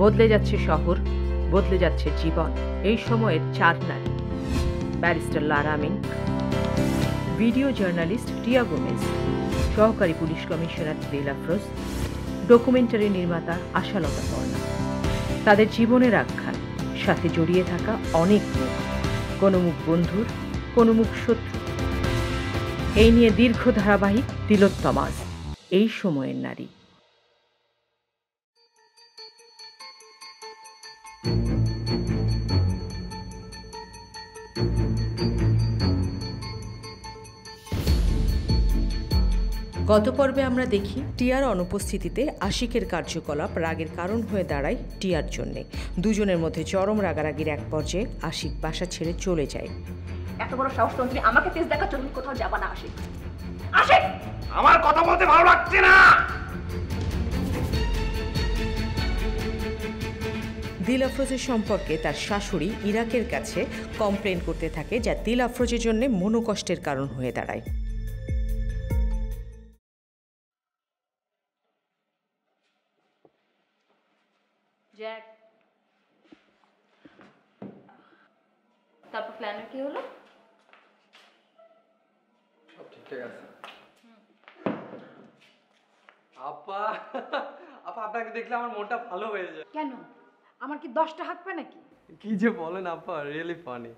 বদলে যাচ্ছে শহর, বদলে যাচ্ছে জীবন। এই সময়ের চার নারী। Barrister Lara Amin, video journalist Tia Gomez, সহকারী পুলিশ কমিশনার দিল ডকুমেন্টারি নির্মাতা আশালতা বর্ণা তাদের জীবনের আখ্যান, সাথে জড়িয়ে থাকা অনেক মুখ কোনো মুখ বন্ধুর, কোনো মুখ শত্রু এই নিয়ে দীর্ঘ ধারাবাহিক তিলোত্তমাস, এই সময়ের নারী। গত পর্বে আমরা দেখি টিয়ার অনুপস্থিতিতে আশিকের কার্যকলাপ রাগের কারণ হয়ে দাঁড়ায় টিয়ার জন্যে। দুজনের মধ্যে চরম রাগারাগির এক পর্যায়ে আশিক বাসা ছেড়ে চলে যায়। এত বড় সাহস তুমি আমাকে তেজ দেখার জন্য কোথাও যাবা না আসে আসে আমার কথা বলতে ভালো লাগছে না! দিল আফরোজের সম্পর্কে তার শাশুড়ি ইরাকের কাছে কমপ্লেন করতে থাকে যা দিল আফরোজের জন্য মনোকষ্টের কারণ হয়ে দাঁড়ায়। জ্যাক। তারপর প্ল্যানের কি হলো? ঠিকঠাক আছে। আপা আপা আপনাকে দেখলে আমার মনটা ভালো হয়ে যায়। কেন? আমার কি দশটা হাত নাকি? কি যে বলেন আপা রিয়েলি ফানি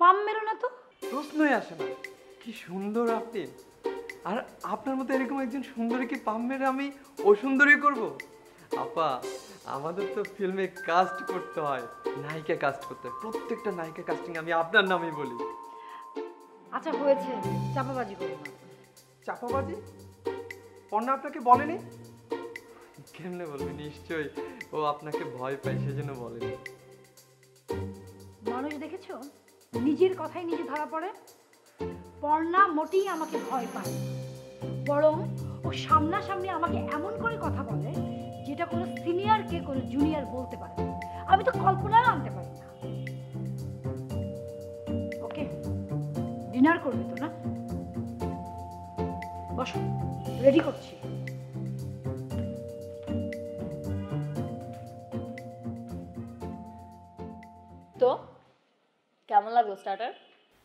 পাম মেরো না তো? প্রশ্নই আসে না। কি সুন্দর আপনি। আর আপনার মতো এরকম একজন সুন্দরী কি পাম মেরে আমি অসুন্দরী করব? আপা আমাদের তো ফিল্মে কাস্ট করতে হয়। নায়িকা কাস্ট করতে হয়। প্রত্যেকটা নায়িকা কাস্টিং আমি আপনার নামই বলি। আচ্ছা হয়েছে। চাপাবাজি করো না চাপাবাজি? পর্ণা আপনাকে বলেনি? কেমনে বলবে? নিশ্চয়ই। ও আপনাকে ভয় পায় সেজন্য বলেনি। মানুষ দেখেছ? নিজের কথাই নিজে ধরা পড়ে। পর্ণা মোটেই আমাকে ভয় পায়। বরং ও সামনাসামনি আমাকে এমন করে কথা বলে যেটা কোনো সিনিয়রকে কোনো জুনিয়র বলতে পারে আমি তো কল্পনাও আনতে পারি না। ডিনার করবে তো না? বসো রেডি করছি। তো কেমন লাগল স্টার্টার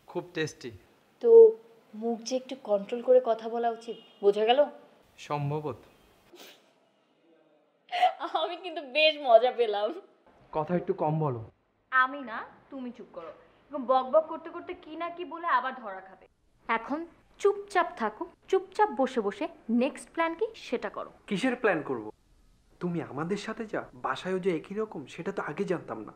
খুব টেস্টি তো মুখ যে একটু কন্ট্রোল করে কথা বলা উচিত বোঝা গেল? সম্ভবত। আমি কিন্তু বেশ মজা পেলাম। কথা একটু কম বলো। আমি না তুমি চুপ করো। এরকম বক বক করতে করতে কি না কি বলে আবার ধরা খাবে। এখন চুপচাপ থাকো, চুপচাপ বসে বসে নেক্সট প্ল্যান কি সেটা করো। কিসের প্ল্যান করব? তুমি আমাদের সাথে যা, বাসায়ও যে একই রকম, সেটা তো আগে জানতাম না।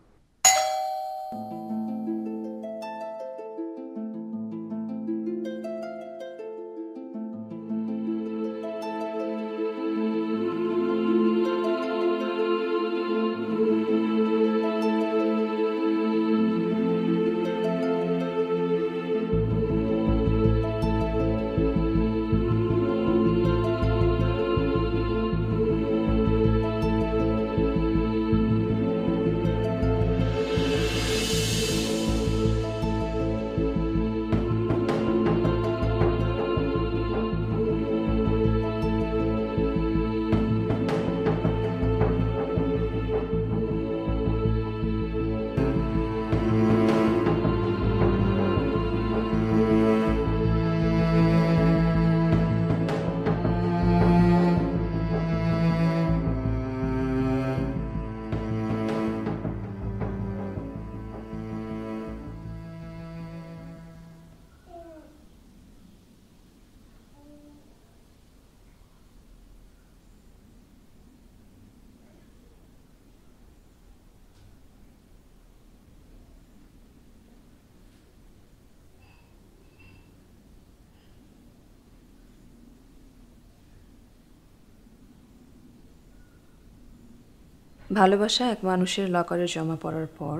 ভালোবাসা এক মানুষের লকারে জমা পড়ার পর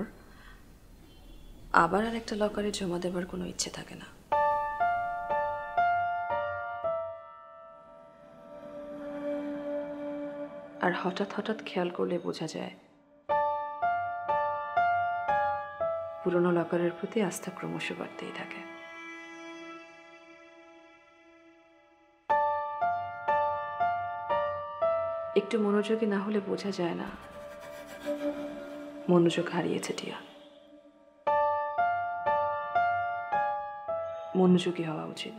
আবার আর একটা লকারে জমা দেবার কোনো ইচ্ছে থাকে না। আর হঠাৎ হঠাৎ খেয়াল করলে বোঝা যায়, পুরনো লকারের প্রতি আস্থা ক্রমশ বাড়তেই থাকে। একটু মনোযোগী না হলে বোঝা যায় না মনোযোগ হারিয়েছে টিয়া। মনোযোগী হওয়া উচিত।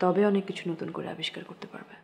তবে অনেক কিছু নতুন করে আবিষ্কার করতে পারবে।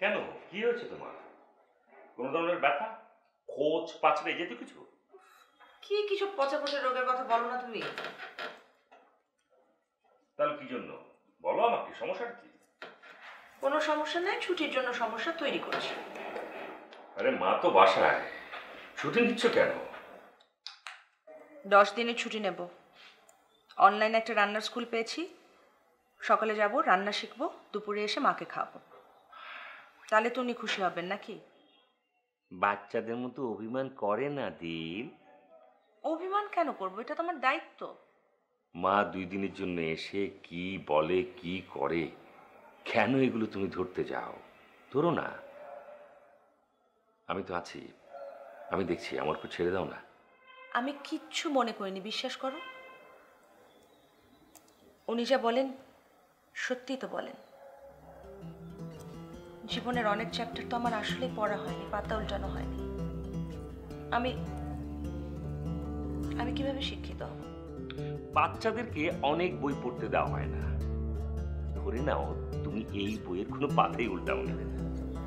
কেন? কি হয়েছে তোমার? কোনো ধরনের ব্যথা? খোঁজ পাচড়ে যেত কিছু? কি কিছু পচা পচা রোগের কথা বলো না তুমি? তাহলে কি জন্য? বলো আমাকে সমস্যাটা কি? কোনো সমস্যা নেই ছুটির জন্য সমস্যা তৈরি করছি। আরে মা তো বাসায়। ছুটি নিচ্ছ কেন? দশ দিনের ছুটি নেব। অনলাইনে একটা রান্নার স্কুল পেয়েছি। সকালে যাব রান্না শিখব দুপুরে এসে মাকে খাওয়াবো। তাহলে তো উনি খুশি হবেন নাকি? বাচ্চাদের মতো অভিমান করে না দিল। অভিমান কেন করব? এটা তো আমার দায়িত্ব। মা দুই দিনের জন্য এসে কি বলে কি করে কেন এগুলো তুমি ধরতে যাও? ধরো না। আমি তো আছি। আমি দেখছি আমার উপর ছেড়ে দাও না। আমি কিচ্ছু মনে করিনি বিশ্বাস করো। উনি যা বলেন সত্যি তো বলেন। জীবনের অনেক চ্যাপ্টার তো আমার আসলে পড়া হয়নি পাতা উল্টানো হয়নি। আমি আমি কীভাবে শিক্ষিত হব? বাচ্চাদেরকে অনেক বই পড়তে দেওয়া হয় না। ধরে নাও তুমি এই বইয়ের কোনো পাতাই উল্টাও না।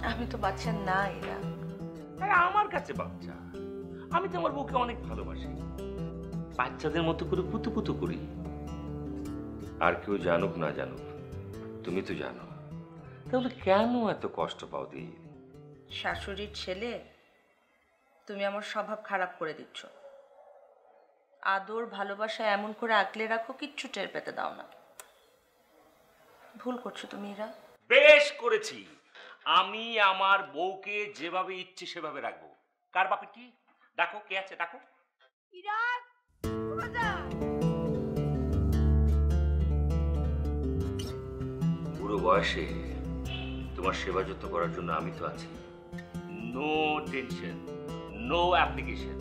আমি তো বাচ্চা না। এরা আরে আমার কাছে বাচ্চা। আমি তো আমার বউকে অনেক ভালোবাসি। বাচ্চাদের মতো করে পুতু পুতু করি। আর কেউ জানুক না জানুক তুমি তো জানো। তাহলে কেন এত কষ্ট পাও দি শাশুড়ির ছেলে তুমি আমার স্বভাব খারাপ করে দিচ্ছ। আদর ভালোবাসা এমন করে আগলে রাখো কিচ্ছু টের পেতে দাও না। ভুল করছ তুমি এরা বেশ করেছি। আমি আমার বউকে যেভাবে ইচ্ছে সেভাবে রাখব। কার বাপে কি? ডাকো কে আছে? ডাকো। বুড়ো বয়সে তোমার সেবা যত্ন করার জন্য আমি তো আছি। নো টেনশন নো অ্যাপ্লিকেশন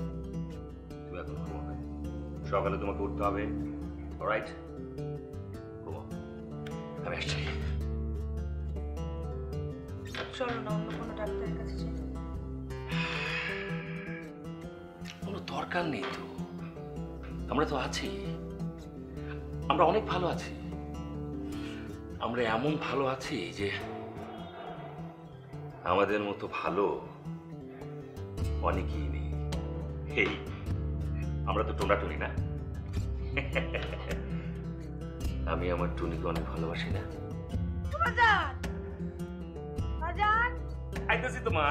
তুমি এখন ঘুমাবে সকালে তোমাকে উঠতে হবে। রাইট ঘুমাও আমি আসছি। চলো না অন্য কোনো ডাক্তারের কাছে কোনো দরকার নেই তো। আমরা তো আছি। আমরা অনেক ভালো আছি। আমরা এমন ভালো আছি যে আমাদের মতো ভালো অনেকেই নেই। এই আমরা তো টোনাটুনি না। আমি আমার টুনিকে অনেক ভালোবাসি না। আইতেছি তো মা।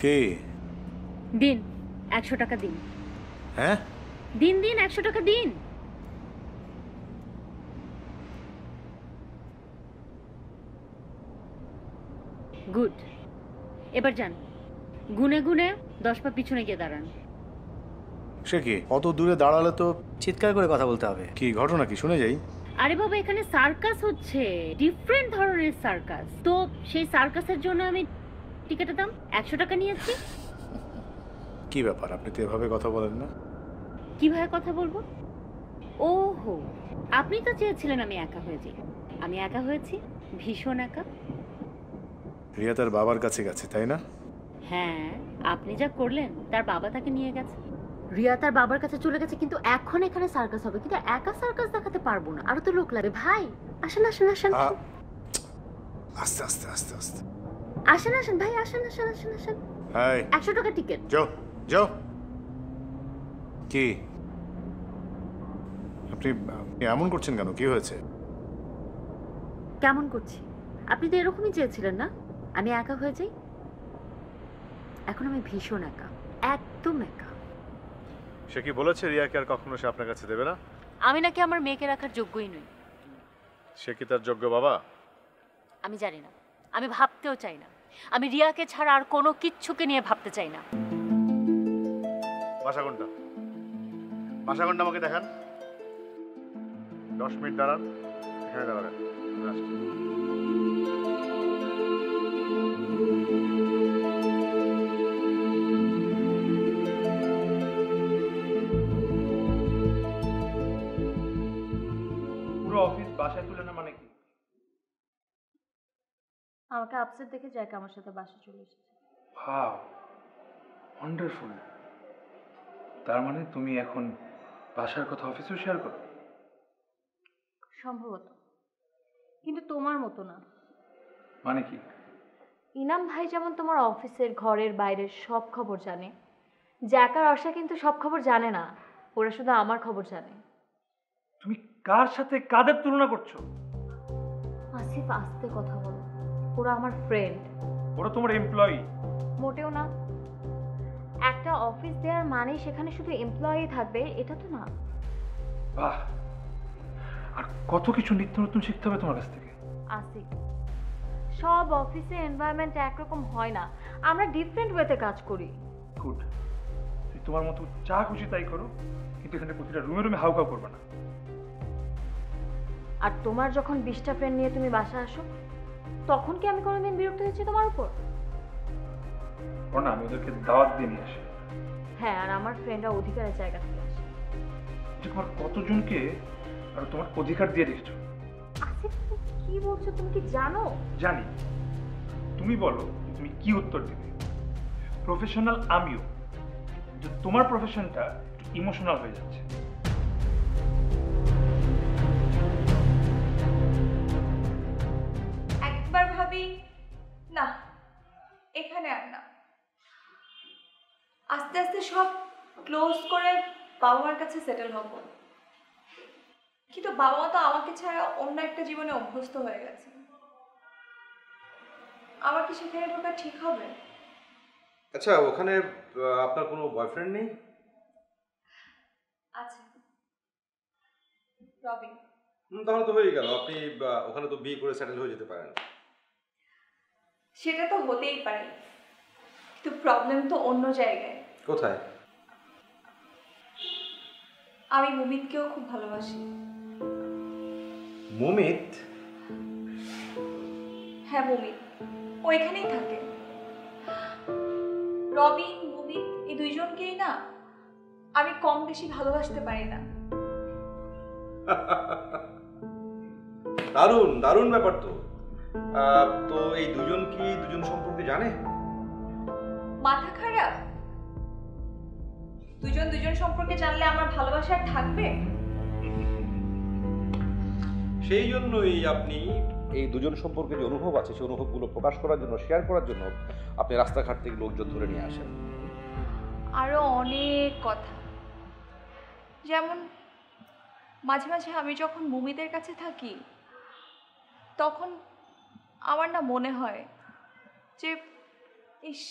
কে? দিন একশো টাকা দিন। হ্যাঁ? দিন দিন একশো টাকা দিন। গুড। এবার যান। গুনে গুনে দশ পা পিছনে গিয়ে দাঁড়ান। সে কি? অত দূরে দাঁড়ালে তো চিৎকার করে কথা বলতে হবে। কি ঘটনা কি? শুনে যাই। আরে বাবা এখানে সার্কাস হচ্ছে। ডিফারেন্ট ধরনের সার্কাস। তো সেই সার্কাসের জন্য আমি টিকেটের দাম? একশো টাকা নিয়েছি। কি ব্যাপার? আপনি তো এভাবে কথা বলেন না। কীভাবে কথা বলব? ওহো আপনি তো চেয়েছিলেন আমি একা হয়ে যাই। আমি একা হয়েছি ভীষণ একা। রিয়া তার বাবার কাছে গেছে তাই না? হ্যাঁ আপনি যা করলেন তার বাবা তাকে নিয়ে গেছে। রিয়া তার বাবার কাছে চলে গেছে কিন্তু এখন এখানে সার্কাস হবে। কিন্তু একা সার্কাস দেখাতে পারব না। আরও তো লোক লাগে ভাই আসেন আসেন আসেন। আস্তে আস্তে আস্তে আস্তে। আসেন আসেন ভাই আসেন আসেন আসেন আসেন। হাই। একশো টাকা টিকিট যাও যাও। কি? আপনি আপনি এমন করছেন কেন? কি হয়েছে? কেমন করছি? আপনি তো এরকমই চেয়েছিলেন না? আমি একা হয়ে যাই? এখন আমি ভীষণ একা একদম একা। সে কি বলেছে রিয়াকে আর কখনো সে আপনার কাছে দেবে না? আমি নাকি আমার মেয়েকে রাখার যোগ্যই নই। সে কি তার যোগ্য বাবা? আমি জানি না। আমি ভাবতেও চাই না। আমি রিয়াকে ছাড়া আর কোনো কিচ্ছুকে নিয়ে ভাবতে চাই না। বাসা কোনটা আমাকে দেখান। দশ মিনিট দাঁড়ান, এখানে দাঁড়াবেন আপসেট দেখে জ্যাক আমার সাথে বাসা চলে এসেছে। ভাও ওয়ান্ডারফুল তার মানে তুমি এখন বাসার কথা অফিসেও শেয়ার করো? সম্ভবত। কিন্তু তোমার মতো না। মানে কি? ইনাম ভাই যেমন তোমার অফিসের ঘরের বাইরের সব খবর জানে। জ্যাক আর অর্ষা কিন্তু সব খবর জানে না। ওরা শুধু আমার খবর জানে। তুমি কার সাথে কাদের তুলনা করছ? আসিফ আস্তে কথা বলো। ওরা আমার ফ্রেন্ড ওরা তোমার এমপ্লয়ি মোটেও না। একটা অফিস দেওয়ার মানেই সেখানে শুধু এমপ্লয়ি থাকবে এটা তো না। বাহ। আর কত কিছু নিত্য নতুন শিখতে হবে তোমার কাছ থেকে? আসিফ সব অফিসে এনভায়রনমেন্ট একরকম হয় না। আমরা ডিফারেন্ট ওয়েতে কাজ করি। গুড তুমি তোমার মতো যা খুশি তাই করো কিন্তু এখানে প্রতিটা রুমে রুমে হাউকাউ করবে না। আর তোমার যখন বিশটা ফ্রেন্ড নিয়ে তুমি বাসা আসো তখন কি আমি কোনোদিন বিরক্ত হয়েছি তোমার উপর? না আমি ওদেরকে দাওয়াত দিয়ে নিয়ে আসি। হ্যাঁ আর আমার ফ্রেন্ডরা অধিকারের জায়গা থেকে আসে। তোমার কতজনকে আর তোমার অধিকার দিয়ে রেখেছো? আসিফ তুমি কি বলছো? তুমি কি জানো? জানি। তুমি বলো তুমি কি উত্তর দিবে? প্রফেশনাল আমিও। যে তোমার প্রফেশনটা ইমোশনাল হয়ে যাচ্ছে। আস্তে আস্তে সব ক্লোজ করে বাবা মার কাছে সেটেল হব। কিন্তু বাবা মা তো আমাকে ছাড়া অন্য একটা জীবনে অভ্যস্ত হয়ে গেছে। আমার কি সেখানে ঢোকা ঠিক হবে? আচ্ছা ওখানে আপনার কোনো বয়ফ্রেন্ড নেই? আছে। রবিন তাহলে তো হয়ে গেল। আপনি ওখানে তো বিয়ে করে সেটেল হয়ে যেতে পারেন। সেটা তো হতেই পারে। কিন্তু প্রবলেম তো অন্য জায়গায়। কোথায়? আমি মুমিতকেও খুব ভালোবাসি। মুমিত? হ্যাঁ মুমিত ও এখানেই থাকে। রবিন মুমিত এই দুইজনকেই না আমি কম বেশি ভালোবাসতে পারি না। দারুণ দারুণ ব্যাপার তো। তো এই দুজন কি দুজন সম্পর্কে জানে? মাথা খারাপ? দুজন দুজন সম্পর্কে জানলে আমার ভালোবাসা আর থাকবে? সেই জন্যই আপনি এই দুজন সম্পর্কে যে অনুভব আছে সেই অনুভবগুলো প্রকাশ করার জন্য শেয়ার করার জন্য আপনি রাস্তাঘাট থেকে লোকজন ধরে নিয়ে আসেন। আরও অনেক কথা। যেমন মাঝে মাঝে আমি যখন মুমিদের কাছে থাকি তখন আমার না মনে হয় যে ইস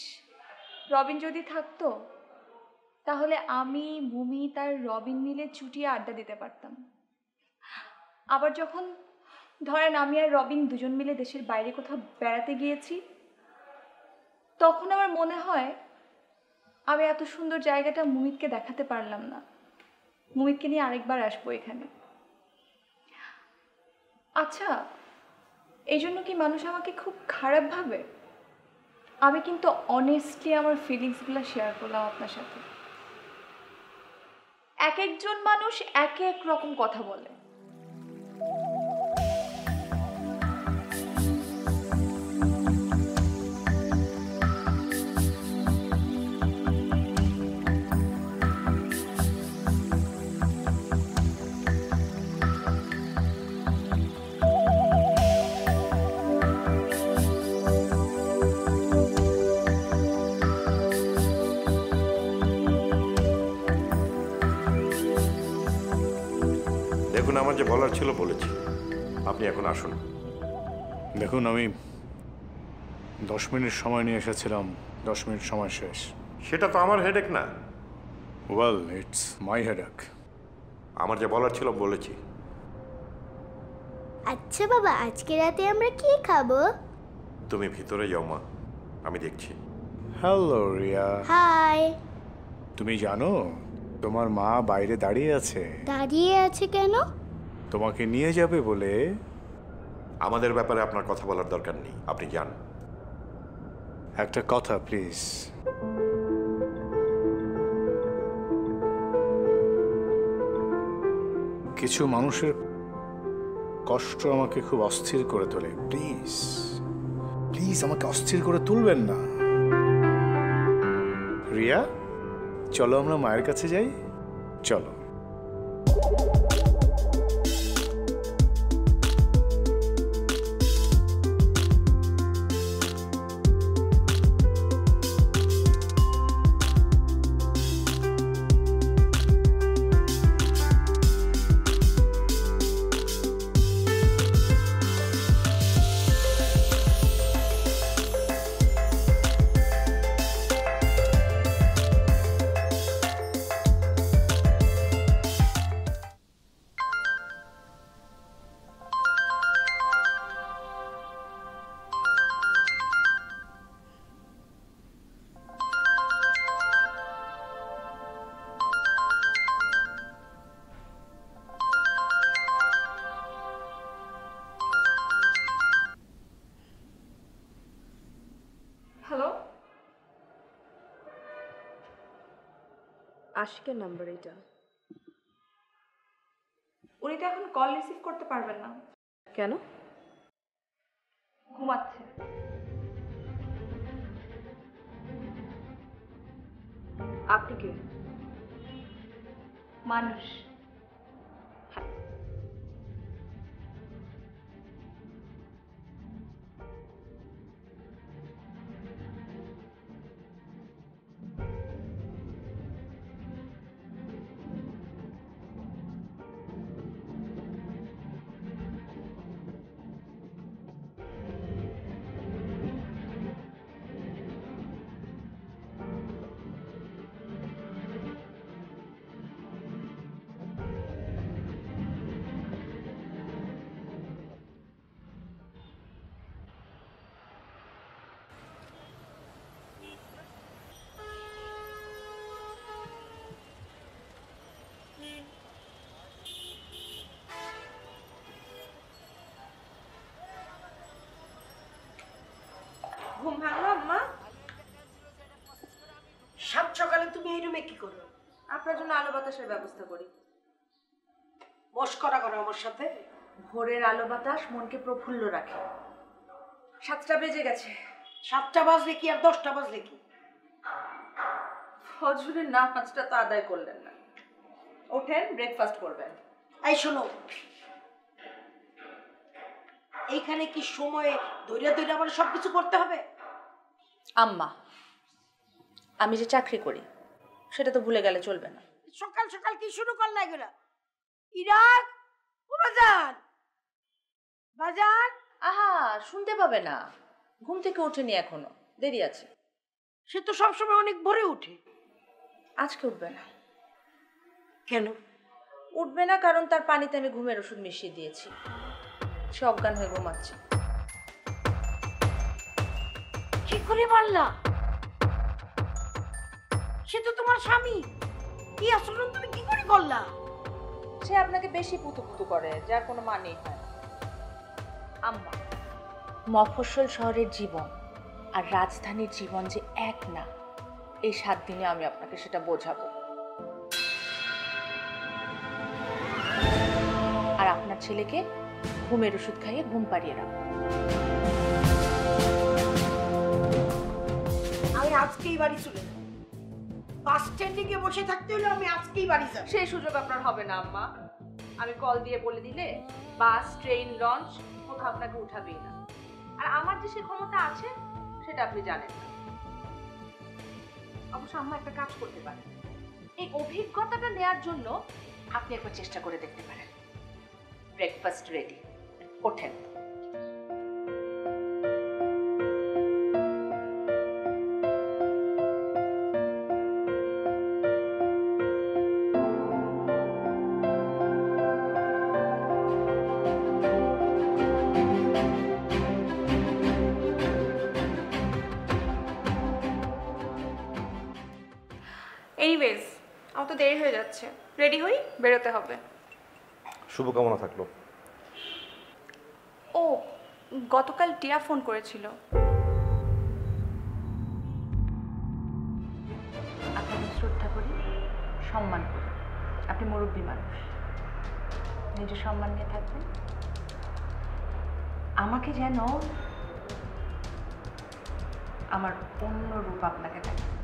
রবিন যদি থাকতো তাহলে আমি, মুমি তার রবিন মিলে চুটিয়ে আড্ডা দিতে পারতাম। আবার যখন, ধরেন আমি আর রবিন দুজন মিলে দেশের বাইরে কোথাও বেড়াতে গিয়েছি, তখন আমার মনে হয় আমি এত সুন্দর জায়গাটা মুমিতকে দেখাতে পারলাম না। মুমিতকে নিয়ে আরেকবার আসব এখানে। আচ্ছা এই জন্য কি মানুষ আমাকে খুব খারাপ ভাবে? আমি কিন্তু অনেস্টলি আমার ফিলিংসগুলো শেয়ার করলাম আপনার সাথে। এক একজন মানুষ এক এক রকম কথা বলে। আমার যে বলার ছিল বলেছি। আপনি এখন আসুন। দেখুন আমি দশ মিনিট সময় নিয়ে এসেছিলাম। দশ মিনিট সময় শেষ। সেটা তো আমার হেডেক না। ওয়েল ইটস মাই হেডেক আমার যে বলার ছিল বলেছি। আচ্ছা বাবা আজকে রাতে আমরা কি খাব? তুমি ভিতরে যাও মা আমি দেখছি। হ্যালো রিয়া হাই তুমি জানো তোমার মা বাইরে দাঁড়িয়ে আছে। দাঁড়িয়ে আছে কেন? তোমাকে নিয়ে যাবে বলে আমাদের ব্যাপারে আপনার কথা বলার দরকার নেই। আপনি যান। একটা কথা প্লিজ কিছু মানুষের কষ্ট আমাকে খুব অস্থির করে তোলে প্লিজ প্লিজ আমাকে অস্থির করে তুলবেন না। রিয়া চলো আমরা মায়ের কাছে যাই? চলো। আশিকের নাম্বার এটা উনি তো এখন কল রিসিভ করতে পারবেন না। কেন? ঘুমাচ্ছে। আপনি কে? মানুষ। ঘুম ভাঙলো আম্মা সাত সকালে তুমি এই রুমে কি করো? আপনার জন্য আলো বাতাসের ব্যবস্থা করি। মস্করা করো আমার সাথে। ভোরের আলো বাতাস মনকে প্রফুল্ল রাখে। সাতটা বেজে গেছে। সাতটা বাজলে কি আর দশটা বাজলে কি? ফজরের নামাজটা তো আদায় করলেন না। ওঠেন ব্রেকফাস্ট করবেন। এই শোনো এইখানে কি সময়ে দৈরা দৈরা আমার সবকিছু করতে হবে? আম্মা আমি যে চাকরি করি সেটা তো ভুলে গেলে চলবে না। সকাল সকাল কি শুরু করলা এগুলা? ইরাক ও বাজান বাজান আহা শুনতে পাবে না। ঘুম থেকে ওঠেনি এখনও দেরি আছে। সে তো সবসময় অনেক ভোরে উঠে। আজকে উঠবে না। কেন? উঠবে না কারণ তার পানিতে আমি ঘুমের ওষুধ মিশিয়ে দিয়েছি। সে অজ্ঞান হয়ে ঘুমাচ্ছে কি করে পারলা? সে তো তোমার স্বামী। কি আচরণ তুমি কি করে করলা? সে আপনাকে বেশি পুতু পুতু করে যার কোনো মানেই হয়। আম্মা মফস্বল শহরের জীবন আর রাজধানীর জীবন যে এক না এই সাত দিনে আমি আপনাকে সেটা বোঝাবো। আর আপনার ছেলেকে ঘুমের ওষুধ খাইয়ে ঘুম পাড়িয়ে রাখব আমি আজকেই বাড়ি চলে যাব। বাস স্ট্যান্ডে গিয়ে বসে থাকতে হলে আমি আজকেই বাড়ি যাব। সেই সুযোগ আপনার হবে না আম্মা। আমি কল দিয়ে বলে দিলে বাস ট্রেন লঞ্চ কোথাও আপনাকে উঠাবেই না। আর আমার যে সে ক্ষমতা আছে সেটা আপনি জানেন না। অবশ্য আম্মা একটা কাজ করতে পারেন। এই অভিজ্ঞতাটা নেয়ার জন্য আপনি একবার চেষ্টা করে দেখতে পারেন। ব্রেকফাস্ট রেডি ওঠেন এনিওয়েজ আমার তো দেরি হয়ে যাচ্ছে। রেডি হই? বেরোতে হবে। শুভকামনা থাকল। ও গতকাল টিয়া ফোন করেছিল। আপনাকে শ্রদ্ধা করি সম্মান করি। আপনি মুরব্বী মানুষ। নিজের সম্মান নিয়ে থাকবেন। আমাকে যেন আমার অন্য রূপ আপনাকে দেখে